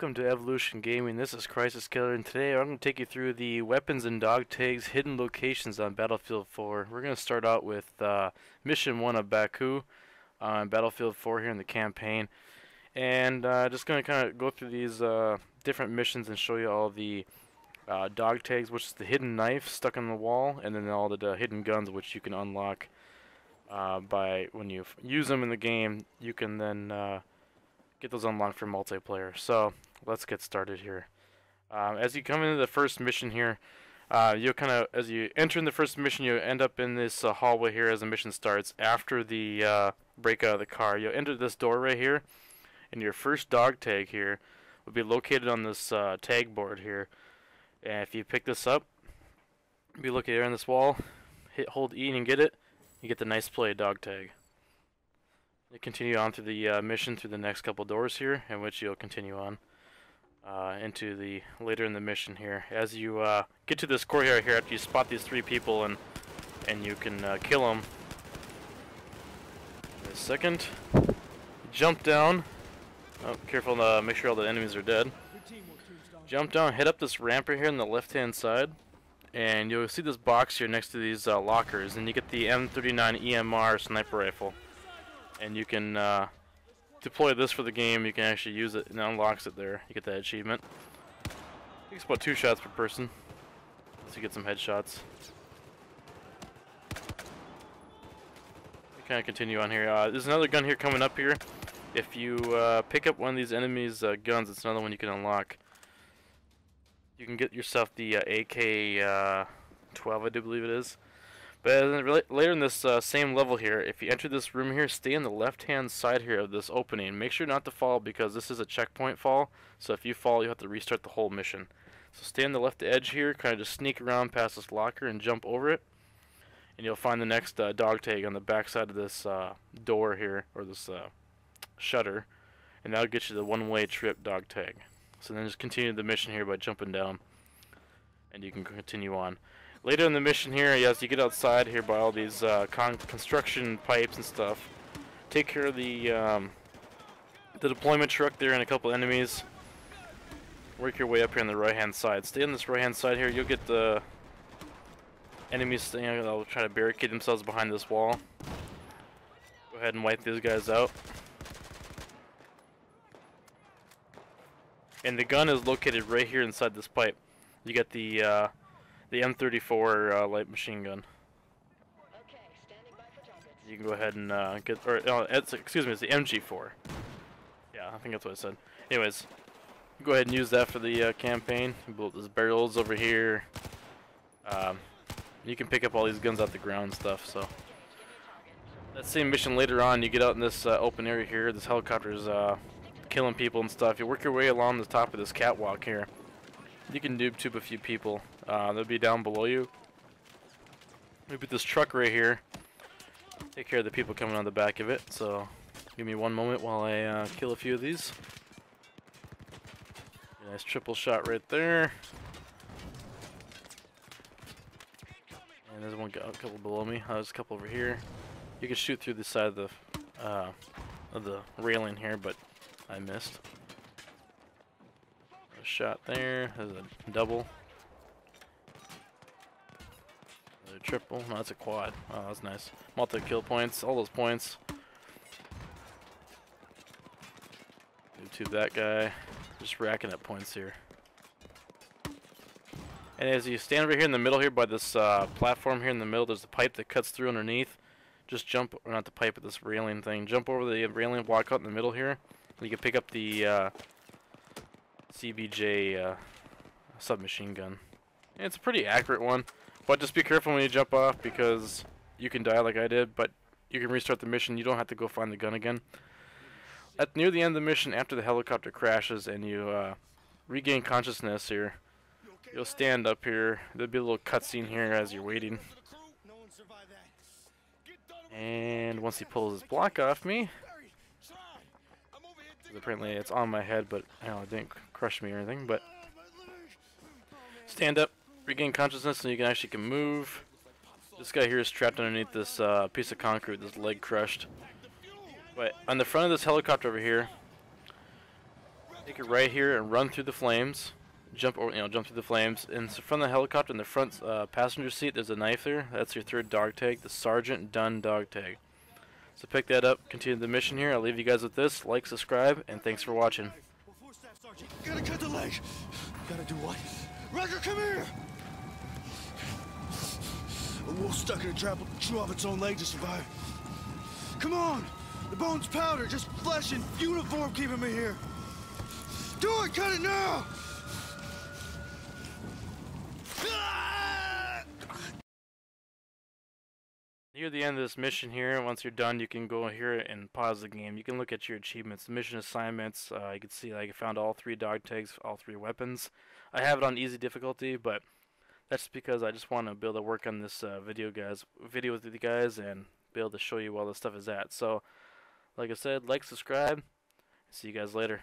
welcome to Evolution Gaming. This is Crisis Killer, and today I'm going to take you through the weapons and dog tags hidden locations on Battlefield 4. We're going to start out with uh, Mission 1 of Baku on Battlefield 4 here in the campaign. And uh, just going to kind of go through these uh, different missions and show you all the uh, dog tags, which is the hidden knife stuck on the wall, and then all the hidden guns, which you can unlock uh, by when you use them in the game. You can then uh, get those unlocked for multiplayer. So let's get started here. Um, as you come into the first mission here, uh, you'll kind of, as you enter in the first mission, you'll end up in this uh, hallway here as the mission starts. After the uh, break out of the car, you'll enter this door right here, and your first dog tag here will be located on this uh, tag board here. And if you pick this up, be looking here on this wall, hit hold E and get it, you get the nice play dog tag. You continue on through the uh, mission through the next couple doors here, in which you'll continue on uh, into the later in the mission here. As you uh, get to this courtyard here, after you spot these three people and and you can uh, kill them. a second, jump down. Oh, careful to make sure all the enemies are dead. Jump down, head up this ramp right here on the left-hand side, and you'll see this box here next to these uh, lockers, and you get the M39 EMR sniper rifle and you can uh, deploy this for the game. You can actually use it, and it unlocks it there. You get that achievement. Takes about two shots per person, so you get some headshots. kind of continue on here. Uh, there's another gun here coming up here. If you uh, pick up one of these enemies' uh, guns, it's another one you can unlock. You can get yourself the uh, AK-12, uh, I do believe it is. But later in this uh, same level here, if you enter this room here, stay on the left-hand side here of this opening. Make sure not to fall because this is a checkpoint fall. So if you fall, you have to restart the whole mission. So stay on the left edge here, kind of just sneak around past this locker and jump over it. And you'll find the next uh, dog tag on the back side of this uh, door here, or this uh, shutter. And that'll get you the one-way trip dog tag. So then just continue the mission here by jumping down. And you can continue on. Later in the mission here, as you get outside here by all these uh, con construction pipes and stuff, take care of the um, the deployment truck there and a couple enemies. Work your way up here on the right hand side. Stay on this right hand side here. You'll get the enemies. You know, they'll try to barricade themselves behind this wall. Go ahead and wipe these guys out. And the gun is located right here inside this pipe. You get the uh, the M34 uh, light machine gun. You can go ahead and uh, get, or uh, excuse me, it's the MG4. Yeah, I think that's what I said. Anyways, go ahead and use that for the uh, campaign. Build those barrels over here. Um, you can pick up all these guns off the ground and stuff. So that same mission later on, you get out in this uh, open area here. This helicopter's uh, killing people and stuff. You work your way along the top of this catwalk here. You can noob tube a few people. Uh, they'll be down below you. We put this truck right here. Take care of the people coming on the back of it. So give me one moment while I uh, kill a few of these. Nice triple shot right there. And there's one a couple below me. Uh, there's a couple over here. You can shoot through the side of the uh, of the railing here, but I missed. A shot there. There's a double. a triple. No, that's a quad. Oh, that's nice. Multi kill points. All those points. to that guy. Just racking up points here. And as you stand over here in the middle here by this uh, platform here in the middle, there's a pipe that cuts through underneath. Just jump, or not the pipe, but this railing thing. Jump over the railing, walk out in the middle here. And you can pick up the uh, CBJ uh, submachine gun. And it's a pretty accurate one, but just be careful when you jump off because you can die like I did, but you can restart the mission. You don't have to go find the gun again. At near the end of the mission, after the helicopter crashes and you uh, regain consciousness here, you'll stand up here. There'll be a little cutscene here as you're waiting. And once he pulls his block off me, apparently it's on my head, but you know, it didn't crush me or anything. But stand up, regain consciousness, and you can actually can move. This guy here is trapped underneath this uh, piece of concrete, this leg crushed. But on the front of this helicopter over here, Take it right here and run through the flames. Jump or you know jump through the flames. And so from the helicopter in the front uh, passenger seat, there's a knife there. That's your third dog tag, the Sergeant Dunn dog tag. So pick that up. Continue the mission here. I'll leave you guys with this. Like, subscribe, and thanks for watching. Gotta cut the leg. Gotta do what? Come here. A wolf stuck in a trap will chew off its own leg to survive. Come on! The bone's powder, just flesh and uniform keeping me here. Do it! Cut it now! Near the end of this mission here, once you're done, you can go here and pause the game. You can look at your achievements, mission assignments. Uh, you can see I found all three dog tags, all three weapons. I have it on easy difficulty, but that's because I just want to be able to work on this uh, video, guys, video with you guys, and be able to show you where all this stuff is at. So, like I said, like, subscribe. See you guys later.